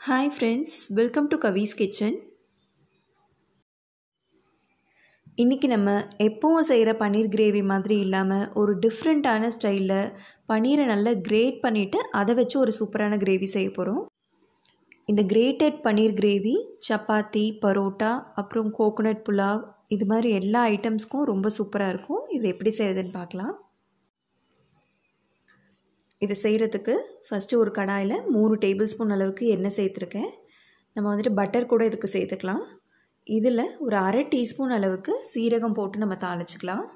Hi friends welcome to Kavi's kitchen இன்றைக்கி நம்ம எப்போவும் செய்கிற பன்னீர் கிரேவி மாதிரி இல்லாமல் ஒரு டிஃப்ரெண்ட்டான ஸ்டைலில் பன்னீரை நல்லா கிரேட் பண்ணிவிட்டு அதை வச்சு ஒரு சூப்பரான கிரேவி செய்ய போகிறோம் இந்த கிரேட்டட் பன்னீர் கிரேவி சப்பாத்தி பரோட்டா அப்புறம் கோகோனட் புலாவ் இது மாதிரி எல்லா ஐட்டம்ஸ்க்கும் ரொம்ப சூப்பராக இருக்கும். இது எப்படி செய்கிறதுன்னு பார்க்கலாம். இதை செய்கிறதுக்கு ஃபஸ்ட்டு ஒரு கடாயில் மூணு டேபிள் ஸ்பூன் அளவுக்கு எண்ணெய் சேர்த்துருக்கேன். நம்ம வந்துட்டு பட்டர் கூட இதுக்கு சேர்த்துக்கலாம். இதில் ஒரு அரை டீஸ்பூன் அளவுக்கு சீரகம் போட்டு நம்ம தாளிச்சிக்கலாம்.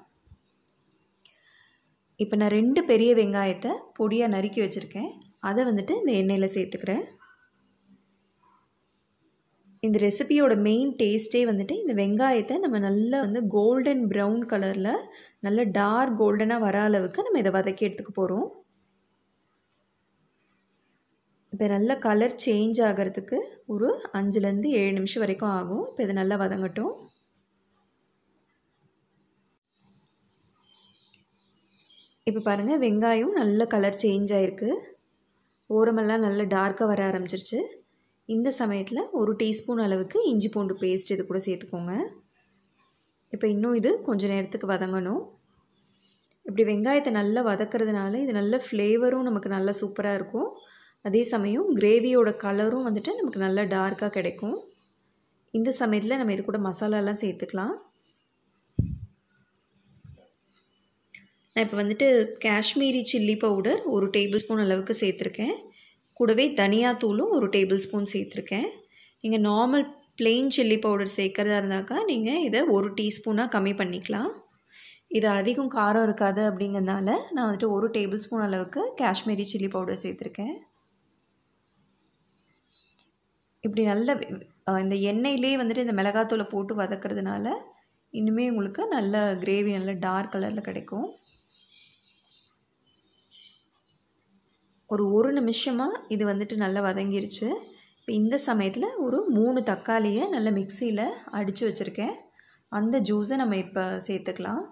இப்போ நான் ரெண்டு பெரிய வெங்காயத்தை பொடியாக நறுக்கி வச்சுருக்கேன். அதை வந்துட்டு இந்த எண்ணெயில் சேர்த்துக்கிறேன். இந்த ரெசிபியோட மெயின் டேஸ்ட்டே வந்துட்டு இந்த வெங்காயத்தை நம்ம நல்லா வந்து கோல்டன் ப்ரௌன் கலரில் நல்ல டார்க் கோல்டனாக வர அளவுக்கு நம்ம இதை வதக்கி எடுத்துக்க போகிறோம் இப்போ நல்ல கலர் சேஞ்ச் ஆகிறதுக்கு ஒரு அஞ்சுலேருந்து ஏழு நிமிஷம் வரைக்கும் ஆகும். இப்போ இது நல்லா வதங்கட்டும். இப்போ பாருங்கள் வெங்காயம் நல்ல கலர் சேஞ்ச் ஆகிருக்கு ஓரமெல்லாம் நல்ல டார்க்காக வர ஆரம்பிச்சிருச்சு. இந்த சமயத்தில் ஒரு டீஸ்பூன் அளவுக்கு இஞ்சி பூண்டு பேஸ்ட் இது கூட சேர்த்துக்கோங்க. இப்போ இன்னும் இது கொஞ்சம் நேரத்துக்கு வதங்கணும். இப்படி வெங்காயத்தை நல்லா வதக்கிறதுனால இது நல்ல ஃப்ளேவரும் நமக்கு நல்லா சூப்பராக இருக்கும். அதே சமயம் கிரேவியோட கலரும் வந்துட்டு நமக்கு நல்லா டார்க்காக கிடைக்கும். இந்த சமயத்தில் நம்ம இது கூட மசாலாலாம் சேர்த்துக்கலாம். நான் இப்போ வந்துட்டு காஷ்மீரி சில்லி பவுடர் ஒரு டேபிள் ஸ்பூன் அளவுக்கு சேர்த்துருக்கேன். கூடவே தனியாத்தூளும் ஒரு டேபிள் ஸ்பூன் சேர்த்துருக்கேன். நீங்கள் நார்மல் பிளெயின் சில்லி பவுடர் சேர்க்குறதா இருந்தாக்கா நீங்கள் இதை ஒரு டீஸ்பூனாக கம்மி பண்ணிக்கலாம். இது அதிகம் காரம் இருக்காது அப்படிங்கிறதுனால நான் வந்துட்டு ஒரு டேபிள் ஸ்பூன் அளவுக்கு காஷ்மீரி சில்லி பவுடர் சேர்த்துருக்கேன். இப்படி நல்ல இந்த எண்ணெயிலே வந்துட்டு இந்த மிளகாத்தூளை போட்டு வதக்கிறதுனால இன்னுமே உங்களுக்கு நல்ல கிரேவி நல்ல டார்க் கலரில் கிடைக்கும். ஒரு ஒரு நிமிஷமாக இது வந்துட்டு நல்லா வதங்கிருச்சு. இப்போ இந்த சமயத்தில் ஒரு மூணு தக்காளியை நல்லா மிக்சியில் அடித்து வச்சுருக்கேன். அந்த ஜூஸை நம்ம இப்போ சேர்த்துக்கலாம்.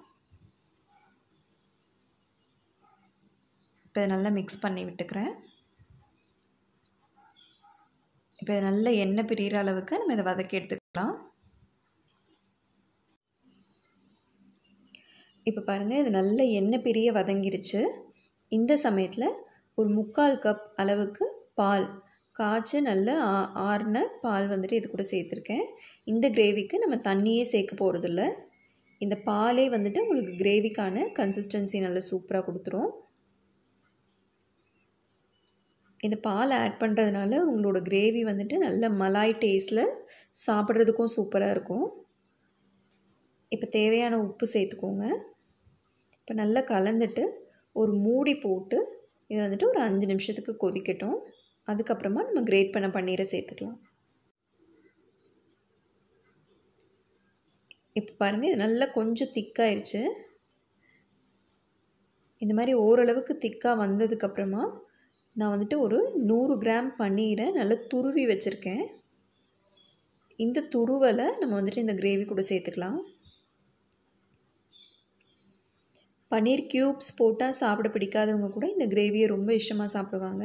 இப்போ நல்லா மிக்ஸ் பண்ணி விட்டுக்கிறேன். இப்போ இது நல்ல எண்ணெய் பிரிகிற அளவுக்கு நம்ம இதை வதக்கி எடுத்துக்கலாம். இப்போ பாருங்கள் இது நல்ல எண்ணெய் பிரிய வதங்கிருச்சு இந்த சமயத்தில் ஒரு முக்கால் கப் அளவுக்கு பால் காய்ச்சி நல்ல ஆறின பால் வந்துட்டு இது கூட சேர்த்துருக்கேன். இந்த கிரேவிக்கு நம்ம தண்ணியே சேர்க்க போகிறதில்ல இந்த பாலே வந்துட்டு உங்களுக்கு கிரேவிக்கான கன்சிஸ்டன்சி நல்லா சூப்பராக கொடுத்துரும். இந்த பால் ஆட் பண்ணுறதுனால உங்களோட கிரேவி வந்துட்டு நல்ல மலாய் டேஸ்ட்டில் சாப்பிட்றதுக்கும் சூப்பராக இருக்கும். இப்போ தேவையான உப்பு சேர்த்துக்கோங்க. இப்போ நல்லா கலந்துட்டு ஒரு மூடி போட்டு இதை வந்துட்டு ஒரு அஞ்சு நிமிஷத்துக்கு கொதிக்கட்டும். அதுக்கப்புறமா நம்ம கிரேட் பண்ண பன்னீரை சேர்த்துக்கலாம். இப்போ பாருங்கள் இது நல்லா கொஞ்சம் திக்காயிருச்சு இந்த மாதிரி ஓரளவுக்கு திக்காக வந்ததுக்கப்புறமா நான் வந்துட்டு ஒரு நூறு கிராம் பன்னீரை நல்லா துருவி வச்சுருக்கேன். இந்த துருவலை நம்ம வந்துட்டு இந்த கிரேவி கூட சேர்த்துக்கலாம். பன்னீர் க்யூப்ஸ் போட்டால் சாப்பிட பிடிக்காதவங்க கூட இந்த கிரேவியை ரொம்ப இஷ்டமாக சாப்பிடுவாங்க.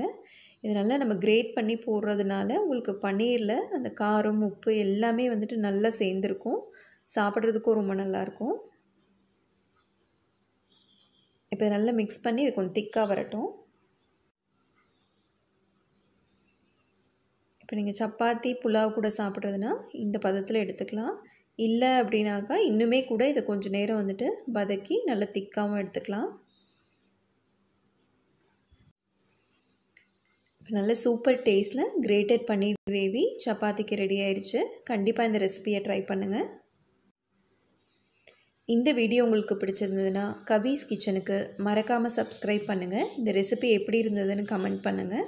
இதனால் நம்ம கிரேட் பண்ணி போடுறதுனால உங்களுக்கு பன்னீரில் அந்த காரம் உப்பு எல்லாமே வந்துட்டு நல்லா சேர்ந்துருக்கும். சாப்பிட்றதுக்கும் ரொம்ப நல்லாயிருக்கும். இப்போ நல்லா மிக்ஸ் பண்ணி இது கொஞ்சம் திக்காக வரட்டும். இப்போ நீங்கள் சப்பாத்தி புலாவ் கூட சாப்பிட்றதுனா இந்த பதத்தில் எடுத்துக்கலாம். இல்லை அப்படின்னாக்கா இன்னுமே கூட இதை கொஞ்சம் நேரம் வந்துட்டு வதக்கி நல்லா திக்காமல் எடுத்துக்கலாம். இப்போ நல்ல சூப்பர் டேஸ்ட்டில் கிரேட்டட் பன்னீர் கிரேவி சப்பாத்திக்கு ரெடி ஆயிடுச்சு கண்டிப்பாக இந்த ரெசிபியை ட்ரை பண்ணுங்கள் இந்த வீடியோ உங்களுக்கு பிடிச்சிருந்ததுன்னா கவிஸ் கிச்சனுக்கு மறக்காமல் சப்ஸ்கிரைப் பண்ணுங்கள் இந்த ரெசிபி எப்படி இருந்ததுன்னு கமெண்ட் பண்ணுங்கள்